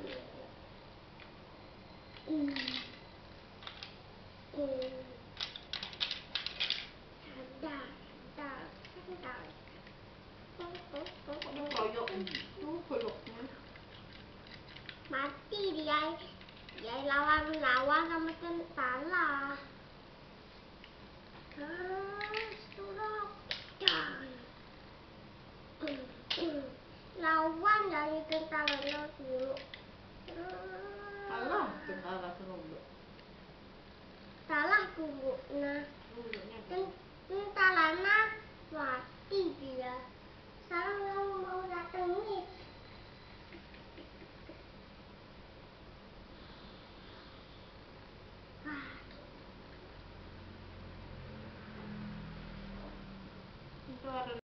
Hmm. Hmm. Hmm. Sadar, sadar, sadar. Kok dikeroyok gitu peluknya? Mati dia. Dia lawan-lawan sama tentara. Terus kumbukna Teng kan, kan talana mati dia. Sarang mau dateng nih Itu